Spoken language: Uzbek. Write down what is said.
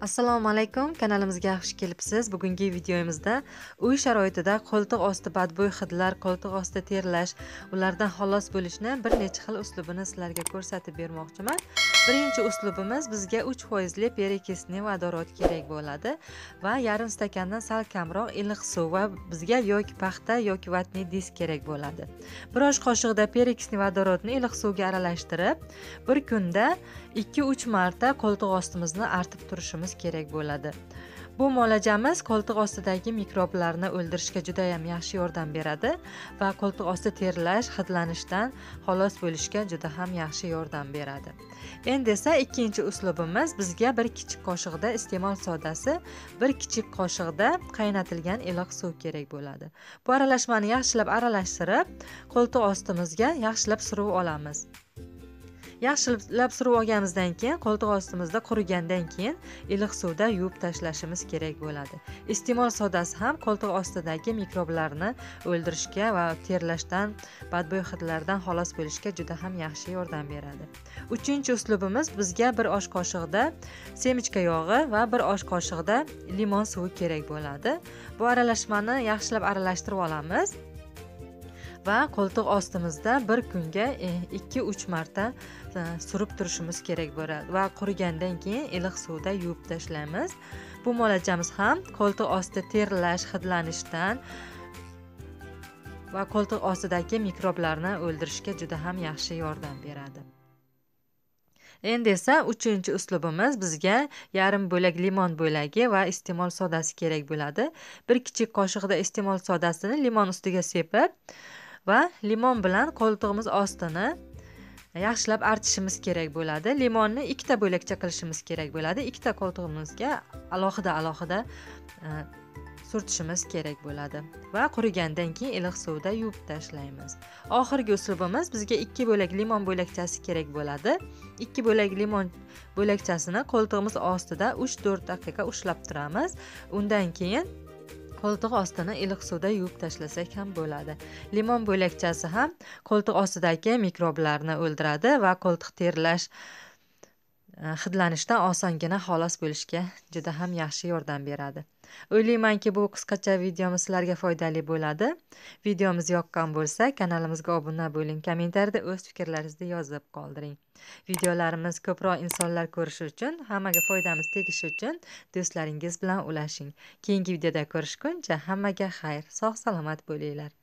assalomu alaykum kanalimizga xush kelibsiz. Bugungi videomizda uy sharoitida qo'ltiq osti badbo'y hidlar qo'ltiq osti terlash ulardan xalos bo'lishni bir necha xil uslubini sizlarga ko'rsatib bermoqchiman. Birinchi uslubimiz bizga uch foizli perekisli vodorod kerak bo'ladi va yarim stakandan sal kamroq iliq suv va bizga yoki paxta yoki vatniy disk kerak bo'ladi. Bir osh qoshiqda perekisli vodorodni iliq suvga aralashtirib bir kunda ikki uch marta qo'ltiq ostimizni artib turishimiz kerak bo'ladi. Bu muolajamiz qo'ltiq ostidagi mikroblarni o'ldirishga juda yam yaxshi yordam beradi va qo'ltiq osti terlash hidlanishdan xalos bo'lishga juda ham yaxshi yordam beradi. Endi esa ikkinchi uslubimiz bizga bir kichik qoshiqda iste'mol sodasi bir kichik qoshiqda qaynatilgan iliq suv kerak bo'ladi. Bu aralashmani yaxshilab aralashtirib qo'ltiq ostimizga yaxshilab surib olamiz. Yaxshilab surib olganimizdan keyin qo'ltiq ostimizda qurigandan keyin iliq suvda yuvib tashlashimiz kerak bo'ladi. Iste'mol sodasi ham qo'ltiq ostidagi mikroblarni o'ldirishga va terlashdan badbo'y hidlardan xalos bo'lishga juda ham yaxshi yordam beradi. Uchinchi uslubimiz bizga bir osh qoshiqda semichka yog'i va bir osh qoshiqda limon suvi kerak bo'ladi. Bu aralashmani yaxshilab aralashtirib olamiz. Va qo'ltiq ostimizda bir kunga e, ikki uch marta e, surib turishimiz kerak bo'ladi va qurigandan keyin iliq suvda yuvib tashlaymiz bu muolajamiz ham qo'ltiq osti terlash hidlanishdan va qo'ltiq ostidagi mikroblarni o'ldirishga juda ham yaxshi yordam beradi. Endi esa uchinchi uslubimiz bizga yarim bo'lak limon bo'lagi va iste'mol sodasi kerak bo'ladi. Bir kichik qoshiqda iste'mol sodasini limon ustiga sepib va limon bilan qo'ltig'imiz ostini e, yaxshilab artishimiz kerak bo'ladi. Limonni ikkita bo'lakcha qilishimiz kerak bo'ladi. Ikkita qo'ltig'imizga alohida alohida e, surtishimiz kerak bo'ladi va qurigandan keyin iliq suvda yuvib tashlaymiz. Oxirgi uslubimiz bizga ikki bo'lak limon bo'lakchasi kerak bo'ladi. Ikki bo'lak limon bo'lakchasini qo'ltig'imiz ostida uch to'rt daqiqa ushlab turamiz. Undan keyin qo'ltiq ostini iliq suvda yuvib tashlasak ham bo'ladi. Limon bo'lakchasi ham qo'ltiq ostidagi mikroblarni o'ldiradi va qo'ltiq terlash Э, hidlanishdan osongina xalos bo'lishga juda ham yaxshi yordam beradi. O'ylaymanki bu qisqacha videomiz sizlarga foydali bo'ladi. Videomiz yoqqan bo'lsa kanalimizga obuna bo'ling. Kommentariyada o'z fikrlaringizni yozib qoldiring. Videolarimiz ko'proq insonlar ko'rishi uchun hammaga foydamiz tegishi uchun do'stlaringiz bilan ulashing. Keyingi videoda ko'rishguncha hammaga xayr sog' salomat bo'linglar.